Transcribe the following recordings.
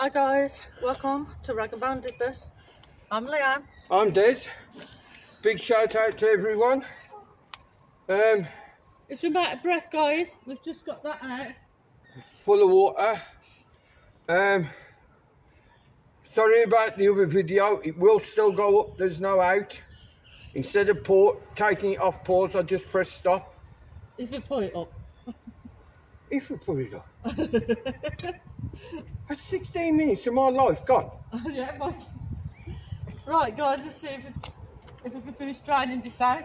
Hi guys, welcome to Rag and Bone Dippers. I'm Leanne. I'm Des. Big shout out to everyone. Um, If you're out of breath, guys, we've just got that out. full of water. Um, sorry about the other video. It will still go up. There's no out. Instead of port, taking it off pause, I just press stop. If you pull it up. If we put it up. That's 16 minutes of my life gone. yeah, but... Right, guys, let's see if, it, if we can finish draining this out.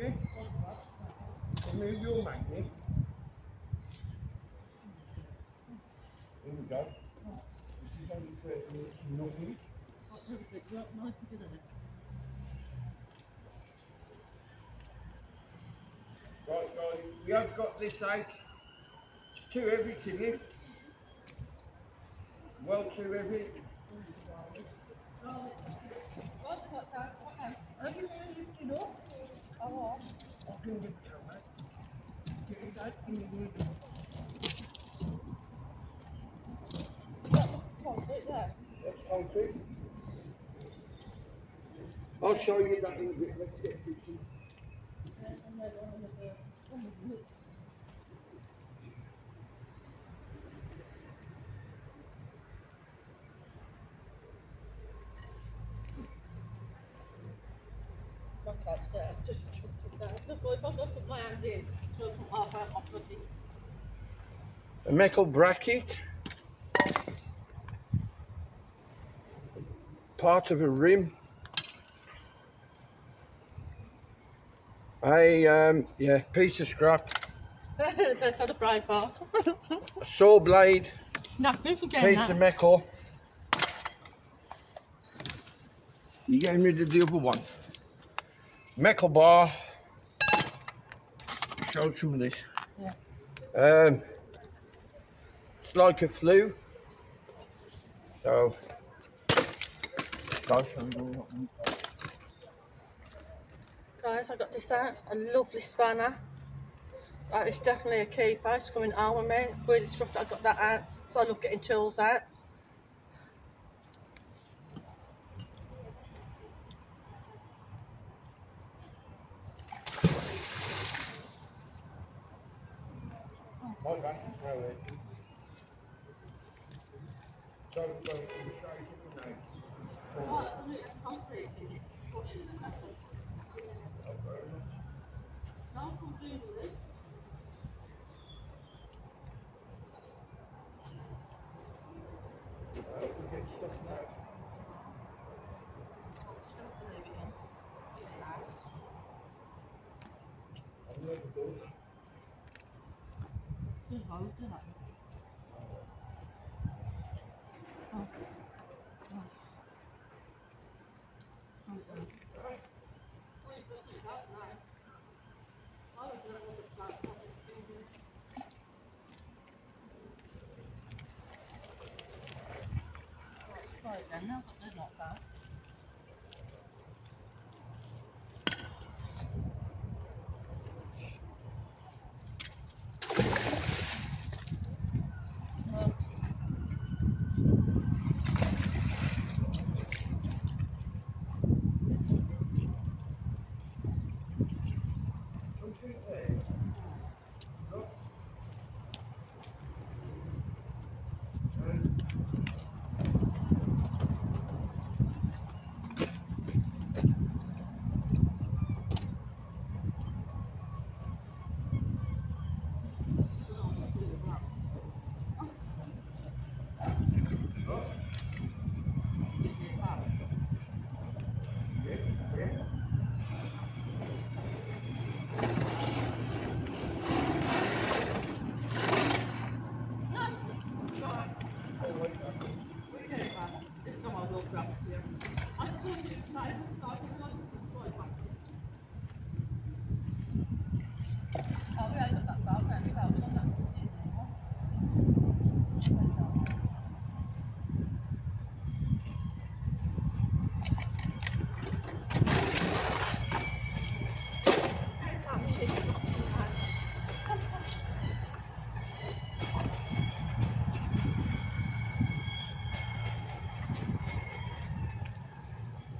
Okay? Move your magnet. Here we go. This is only 30 minutes, nothing. Right have got this out. It's too heavy to lift. Well too heavy. I'll show you that in a bit. Let's get pictures. Okay, so I've just chucked it down. So if I put my hand in, so I put half out the a metal bracket, part of a rim, a um, yeah piece of scrap, That's had a fart. a saw blade, Snapping for getting piece that. of metal. You getting rid of the other one? Metal bar. Show some of this. Yeah. Um, it's like a flu. So, I'll show you all that. Guys, I got this out. A lovely spanner. That is definitely a keeper. It's coming home with me. Really chuffed that I got that out. So I love getting tools out. My back is well there. Don't go to the straight of the name. Uh, we get stuff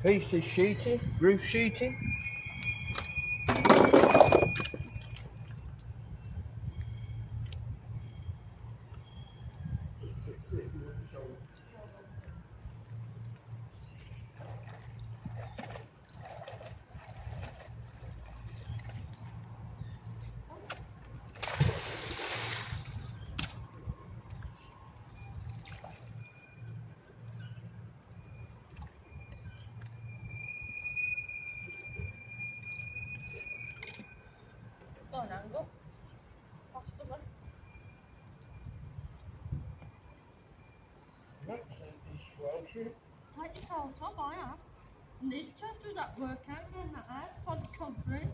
piece of sheeting, roof sheeting. Go on, Angle. Customer. Take your coat off, I have. Need to do that work out in that house, solid concrete.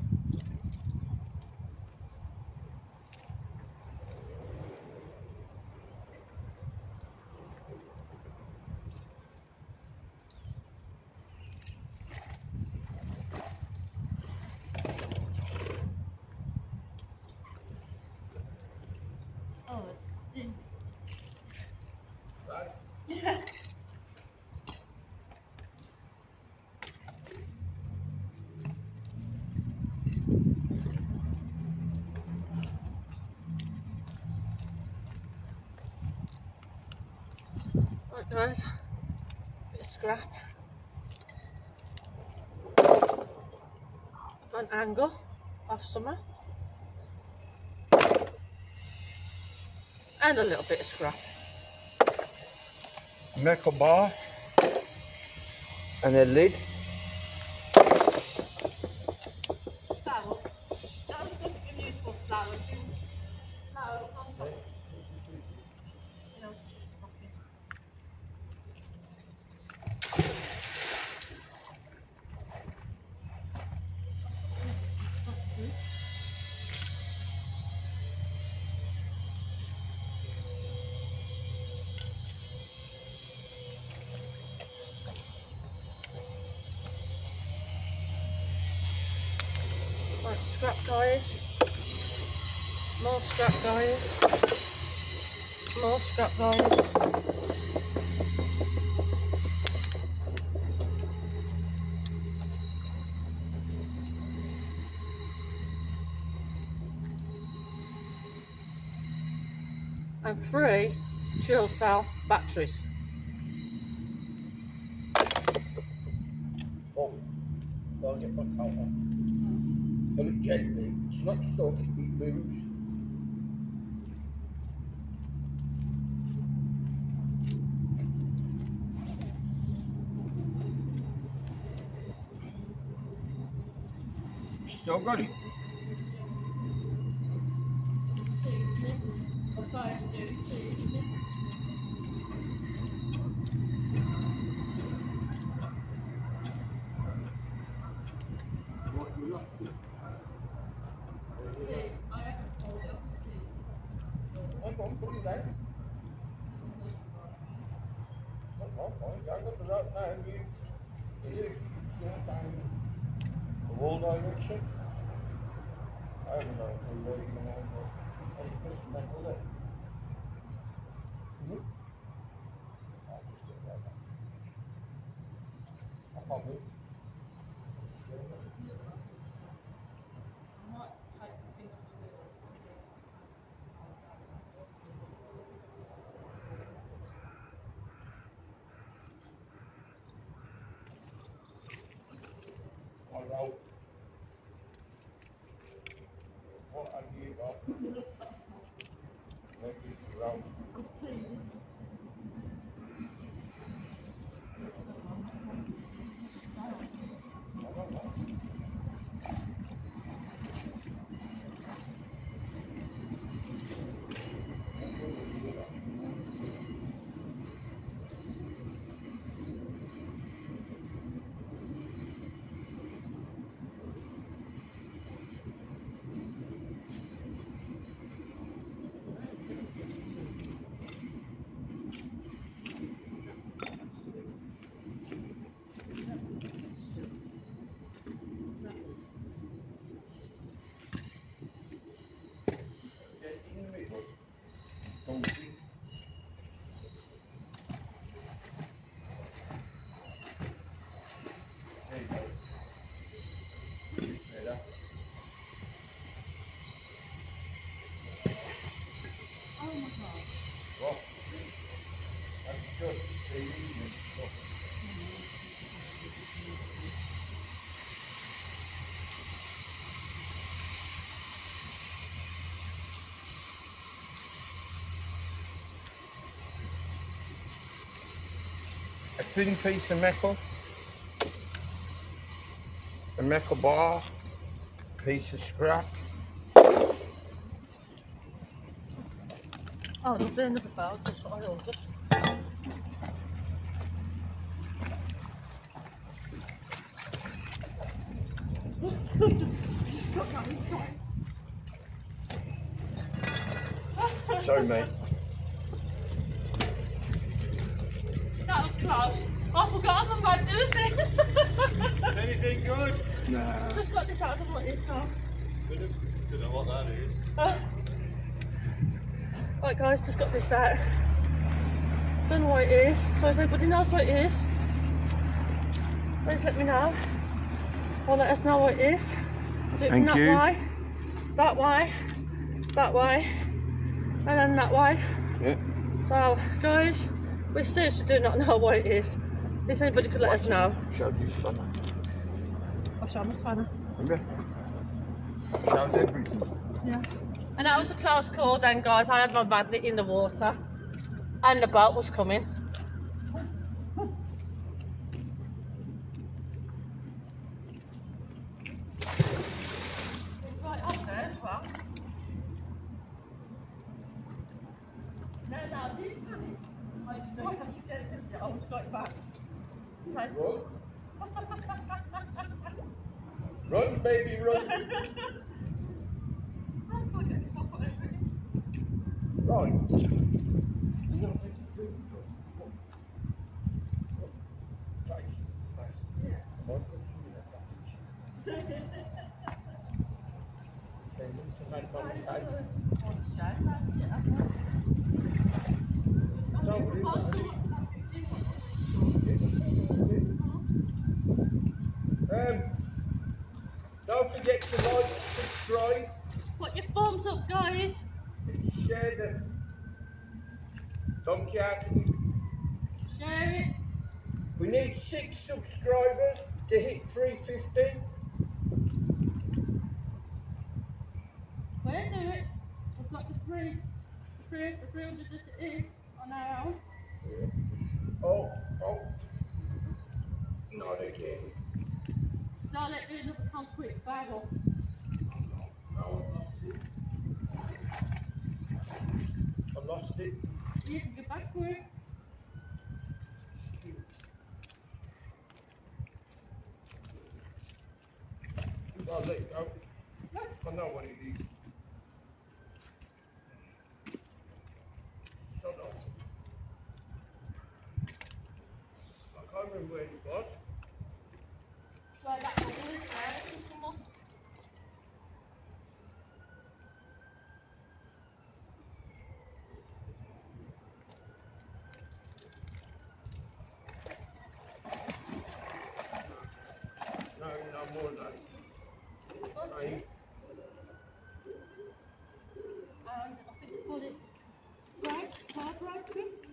Oh, it stinks. Yeah. Right guys, bit of scrap. Got an angle off summer. And a little bit of scrap. metal bar and a lid. Scrap guys. More scrap guys. More scrap guys. And three chill cell batteries. Oh, Pull it gently. It's not stuck, it moves. Still got it. That's one, put it down. That's one point. I got the right now. You, you, you down the wall direction. I don't know if we're working on it, but that's a person metal there. Hmm? I'll just get Have you got? Maybe it's wrong. I don't know. A thin piece of metal. A metal bar. Piece of scrap. Oh, another bag, that's what I ordered. Sorry, mate. That was close. I forgot I'm about to do this. Anything good? Nah. Just got this out of what is so. Don't know what that is. Right guys, just got this out. Don't know what it is. So if anybody knows what it is, please let me know. Or let us know what it is. Do it from Thank that you. way, that way, that way, and then that way. Yeah. So guys, we seriously do not know what it is. If anybody could let us know. Showed you spanner. I'll show my spanner. Remember? Showed everything. Yeah. And that was a close call then guys. I had my magnet in the water. And the boat was coming. Right up there as well. No, no, I didn't panic. I just thought I had to get it this I got it back. Okay. Run. Run, baby, run. I'm um, gonna get this off whatever it is. Right. Um, don't forget to like, subscribe, Put your thumbs up, guys. share the donkey out. Share it. We need six subscribers to hit 350. We'll do it. We've got the three, the three, the 300 as it is on our own. Oh, oh. Not again. Don't let do another concrete barrel. I lost it. You can get back for it. I'll let it go. I know what it is. Shut up. I can't remember where it was. Try that one in there. Come on. No, no more than. What's Right. this? And I think they call it bread, hard bread crisp.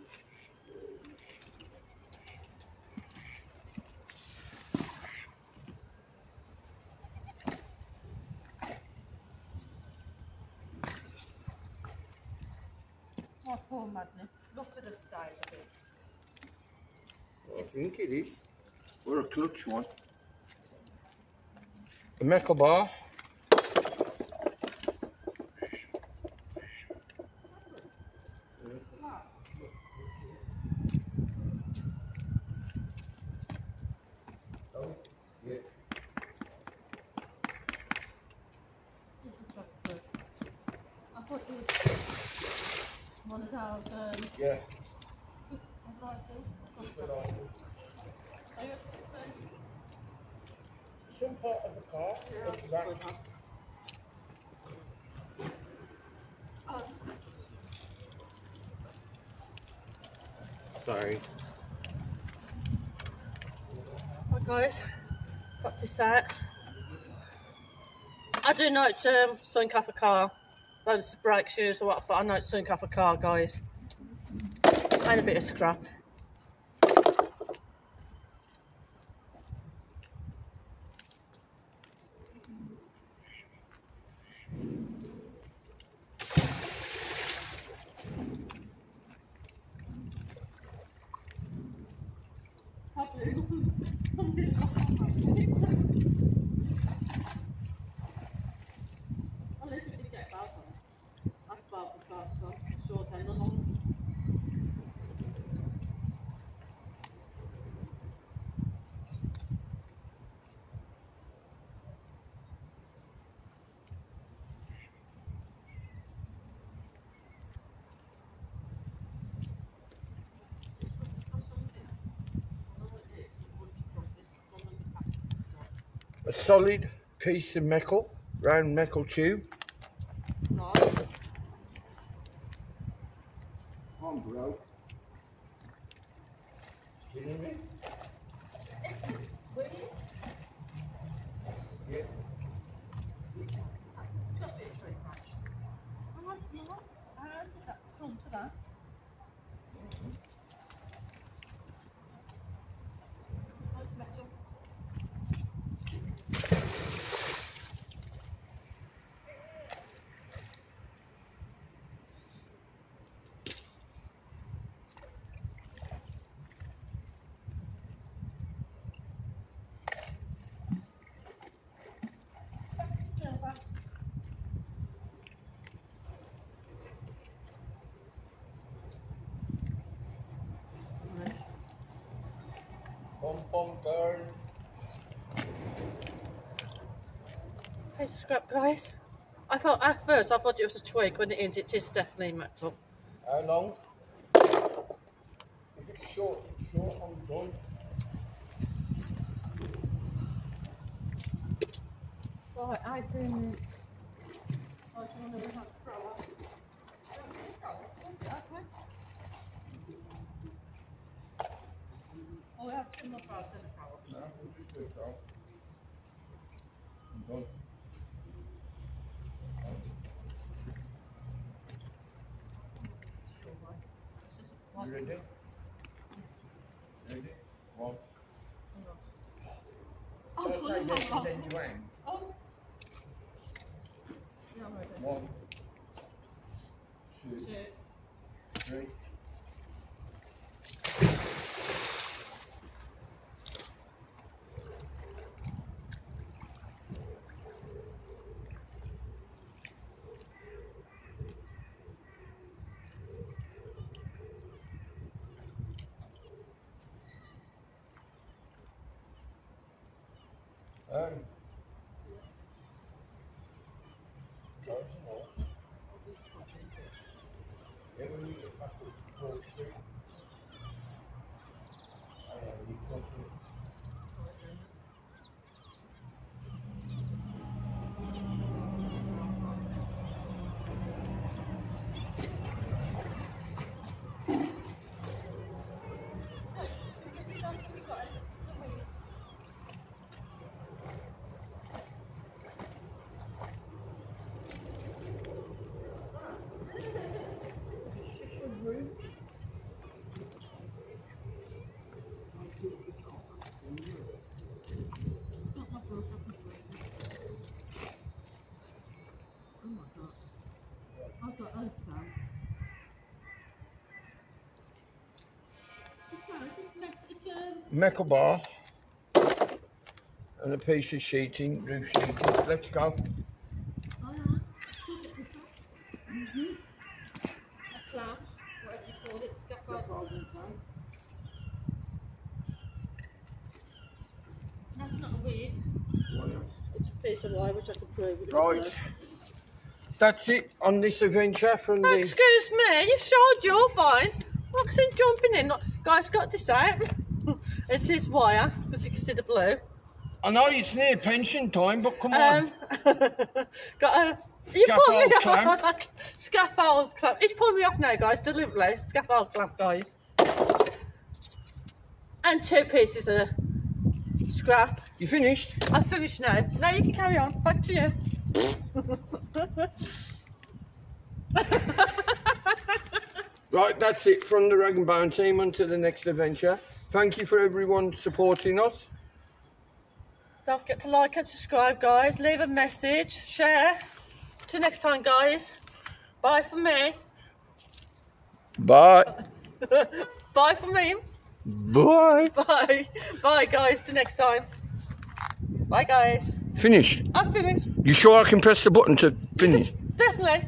Oh, poor magnet. Look at the state of it. I think it is. Or a clutch one. The metal bar. Oh, yeah. I thought it was one of those, um, Yeah. Some part of the car. Look at that. Sorry. Right guys, got this out. I do know it's um sunk off a car. Not it's brake shoes or what, but I know it's sunk off a car, guys. And a bit of scrap. Unless we did get a bad one. That's bad for bad, so short end and long. Solid piece of metal, round metal tube. Right. On, bro. Kidding me? Weeds. Yeah. Got a bit of tree patch. Oh, that's not. How else is that come to that? That's metal. Silver. Right. Bum bum girl. Hey, scrap guys. I thought at first I thought it was a twig when it is it is definitely metal. How long? If it's short, it's short, I'm done. Right, I do need. I do want to have a thrower. Oh, we have two more throwers than a thrower. No, we'll do it so. I'm. You ready? Ready? One. Oh, First pull I get off. then you hang. Oh. Yeah, I'm ready. One. Two. Two. Three. Um, George and all. Yeah, when you get back to George Street. I am, you cross it. It's just a room. Not my brush, I can sweep it. Oh my god. I've got oats on. It's fine, it's me- it's, um, Metal bar. And a piece of sheeting, roof sheeting. Let's go. It's a piece of wire which I can prove. Right. That's it on this adventure from the. Excuse me, you've showed your. Look, at him jumping in. Guys, got this out. it is wire, because you can see the blue. I know it's near pension time, but come on. Um, got a. You put me Scaffold off. Scaffold clamp. It's pulling me off now, guys. Deliberately. Scaffold clamp, guys. And two pieces of scrap. You finished? I'm finished now. Now you can carry on. Back to you. Right, that's it from the Rag and Bone team. On to the next adventure. Thank you for everyone supporting us. Don't forget to like and subscribe, guys. Leave a message, share. Till next time, guys. Bye from me. Bye. Bye from me. Bye. Bye. Bye, guys. Till next time. Bye, guys. Finish. I'm finished. You sure I can press the button to finish? Definitely.